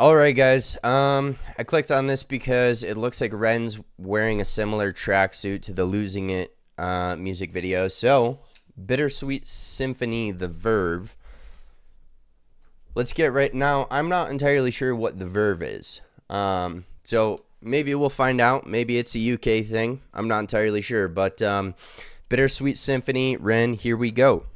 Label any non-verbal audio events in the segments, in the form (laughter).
All right, guys. Um, I clicked on this because it looks like Ren's wearing a similar tracksuit to the "Losing It" uh, music video. So, "Bittersweet Symphony," the Verve. Let's get right now. I'm not entirely sure what the Verve is. Um, so maybe we'll find out. Maybe it's a UK thing. I'm not entirely sure. But um, "Bittersweet Symphony," Ren. Here we go.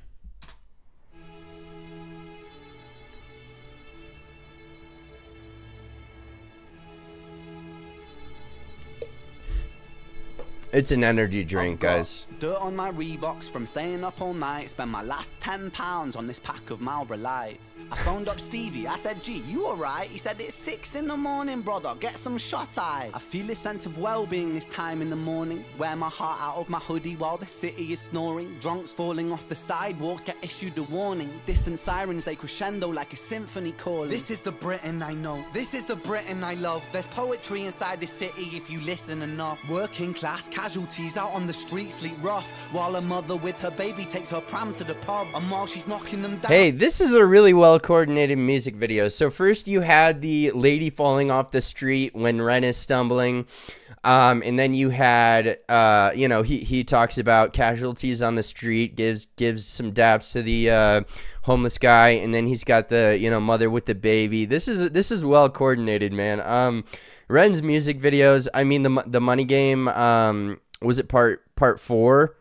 It's an energy drink, guys. Dirt on my Reeboks from staying up all night. Spend my last ten pounds on this pack of Marlboro Lights. I phoned up Stevie. I said, "Gee, you alright?" He said, "It's six in the morning, brother. Get some shut eye." I feel a sense of well-being this time in the morning. Wear my heart out of my hoodie while the city is snoring. Drunks falling off the sidewalks get issued a warning. Distant sirens they crescendo like a symphony calling. This is the Britain I know. This is the Britain I love. There's poetry inside the city if you listen enough. Working class casualties out on the street sleep rough while a mother with her baby takes her pram to the pub and while she's knocking them down Hey, this is a really well coordinated music video. So first you had the lady falling off the street when Ren is stumbling. Um, and then you had, uh, you know, he, he talks about casualties on the street, gives gives some daps to the uh, homeless guy, and then he's got the, you know, mother with the baby. This is this is well coordinated, man. Um, Ren's music videos. I mean, the the Money Game. Um, was it part part four?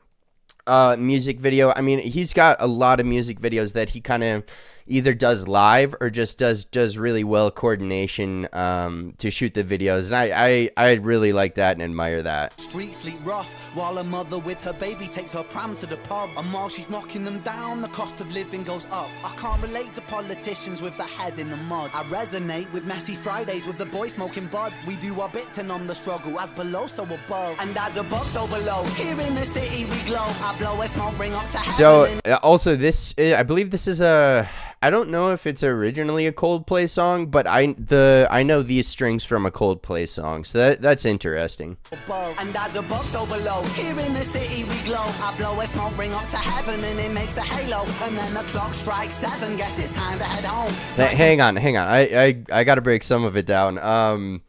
Uh, music video. I mean, he's got a lot of music videos that he kind of either does live or just does does really well coordination um, to shoot the videos, and I, I I really like that and admire that. Street sleep rough while a mother with her baby takes her pram to the pub, and while she's knocking them down, the cost of living goes up. I can't relate to politicians with the head in the mud. I resonate with messy Fridays with the boy smoking bud. We do our bit to numb the struggle, as below so above, and as above so below. Here in the city we glow. I blow a smoke ring up to. So uh, also this, uh, I believe this is a. I don't know if it's originally a Coldplay song, but I the I know these strings from a Coldplay song, so that that's interesting. And as above, so below. Here in the city we glow. I blow a smoke ring up to heaven and it makes a halo. And then the clock strikes seven. Guess it's time to head home. H- hang on, hang on. I I, I got to break some of it down. Um,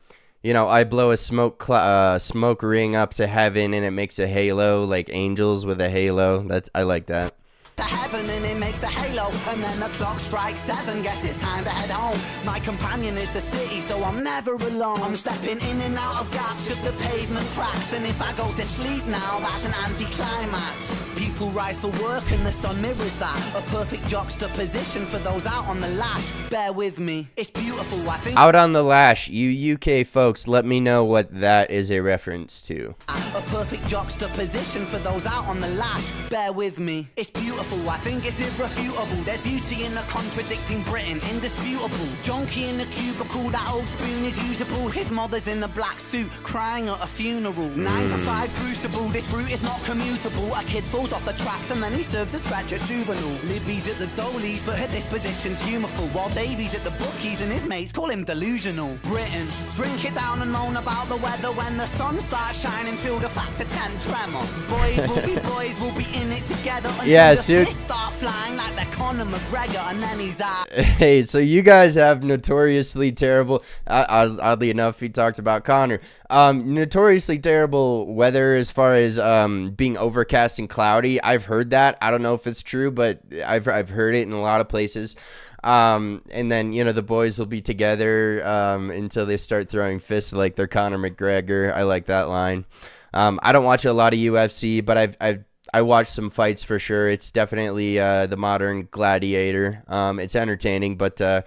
you know, I blow a smoke uh, smoke ring up to heaven, and it makes a halo, like angels with a halo. That's I like that. To heaven and it makes a halo. And then the clock strikes seven. Guess it's time to head home. My companion is the city, so I'm never alone. I'm stepping in and out of gaps of the pavement cracks. And if I go to sleep now, that's an anticlimax. People rise for work and the sun mirrors that. A perfect juxtaposition for those out on the lash. Bear with me, it's beautiful. I think. Out on the lash, you UK folks, let me know what that is a reference to. A perfect juxtaposition for those out on the lash. Bear with me, it's beautiful. I think it's irrefutable. There's beauty in the contradicting Britain, indisputable. Junkie in the cubicle, that old spoon is usable. His mother's in the black suit, crying at a funeral. Nine to five crucible, this route is not commutable. A kid off the tracks and then he serves a scratch at juvenile. Libby's at the goalies, but her disposition's humorful. While Davy's at the bookies and his mates call him delusional. Britain, drink it down and moan about the weather when the sun starts shining. Feel the factor 10 tremor. Boys will be (laughs) boys, we'll be in it together until Yeah, the dude. fists start flying like Conor McGregor and then he's out. (laughs) Hey, so you guys have notoriously terrible. Uh, oddly enough, he talked about Conor. Um, notoriously terrible weather as far as um being overcast and cloudy. I've heard that. I don't know if it's true, but I've I've heard it in a lot of places. Um, and then you know the boys will be together um until they start throwing fists like they're Conor McGregor. I like that line. Um, I don't watch a lot of UFC, but I've I've I watched some fights for sure. It's definitely uh, the modern gladiator. Um, it's entertaining, but uh,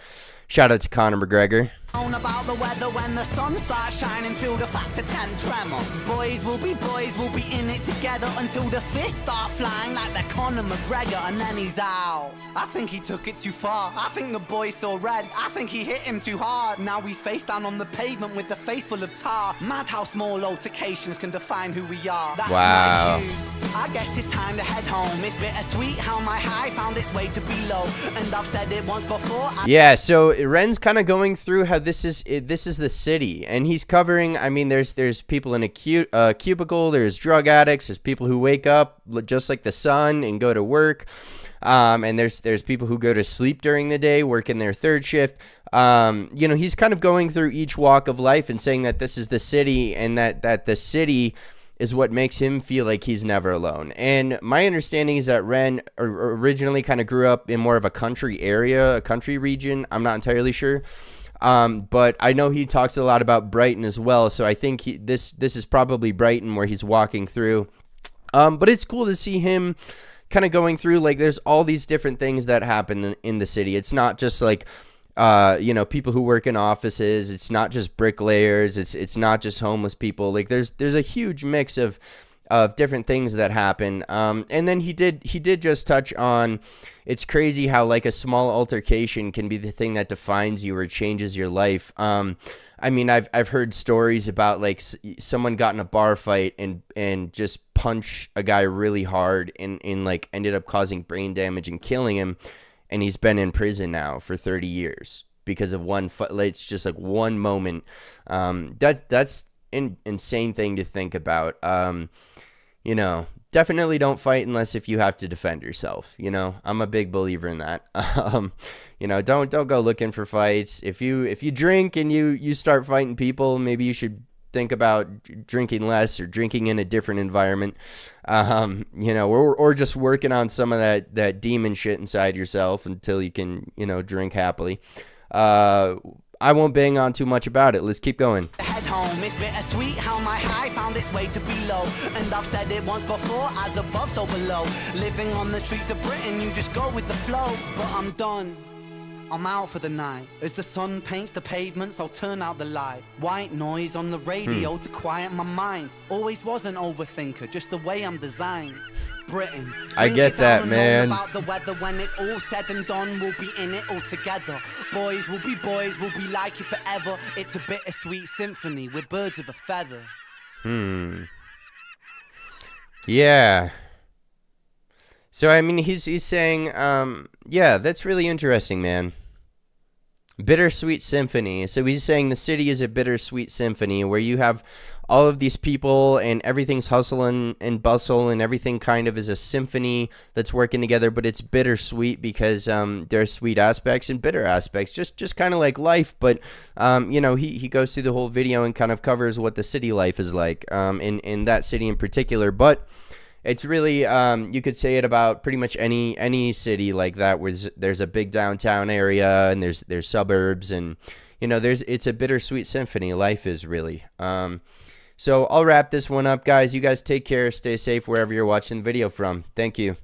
shout out to Conor McGregor. About the weather when the sun starts shining. Feel the factor 10 tremor. Boys will be boys, we'll be in it together until the fists start flying like Conor McGregor and then he's out. I think he took it too far. I think the boy saw red. I think he hit him too hard. Now he's face down on the pavement with the face full of tar. Mad how small altercations can define who we are. That's Wow. I guess it's time to head home. It's bittersweet how my high found its way to be low. And I've said it once before. I Yeah, so Ren's kind of going through how this is this is the city, and he's covering. I mean, there's there's people in a uh, cubicle. There's drug addicts. There's people who wake up just like the sun and go to work. Um, and there's there's people who go to sleep during the day, working their third shift. Um, you know, he's kind of going through each walk of life and saying that this is the city, and that that the city is what makes him feel like he's never alone. And my understanding is that Ren originally kind of grew up in more of a country area, a country region. I'm not entirely sure. Um, but I know he talks a lot about Brighton as well, so I think he, this this is probably Brighton where he's walking through. Um, but it's cool to see him kind of going through like there's all these different things that happen in, in the city. It's not just like uh, you know, people who work in offices. It's not just bricklayers. It's it's not just homeless people. Like there's there's a huge mix of of different things that happen. Um, and then he did he did just touch on. It's crazy how like a small altercation can be the thing that defines you or changes your life. Um, I mean, I've I've heard stories about like someone got in a bar fight and and just punched a guy really hard and and like ended up causing brain damage and killing him and he's been in prison now for 30 years because of one it's just like one moment um, that's that's an insane thing to think about um, you know definitely don't fight unless if you have to defend yourself you know? I'm a big believer in that. (laughs) Um, you know don't don't go looking for fights. If you if you drink and you you start fighting people maybe you should think about drinking less or drinking in a different environment, um, you know, or, or just working on some of that, that demon shit inside yourself until you can, you know, drink happily. Uh, I won't bang on too much about it. Let's keep going. Home, once before, above, so Britain, go flow. I'm done. I'm out for the night. As the sun paints the pavements, I'll turn out the light. White noise on the radio hmm. to quiet my mind. Always was an overthinker, just the way I'm designed. Britain. I get that, man. About the weather when it's all said and done, we'll be in it all together. Boys will be boys, we'll be like you forever. It's a bittersweet symphony with birds of a feather. Hmm. Yeah. So I mean, he's he's saying, um, yeah, that's really interesting, man. Bittersweet symphony. So he's saying the city is a bittersweet symphony where you have all of these people and everything's hustle and, and bustle and everything kind of is a symphony that's working together, but it's bittersweet because um, there are sweet aspects and bitter aspects, just just kind of like life. But um, you know, he, he goes through the whole video and kind of covers what the city life is like um, in in that city in particular, but it's really um, you could say it about pretty much any any city like that where there's a big downtown area and there's there's suburbs and you know there's it's a bittersweet symphony life is really. Um, so i'll wrap this one up guys. You guys take care stay safe wherever you're watching the video from. Thank you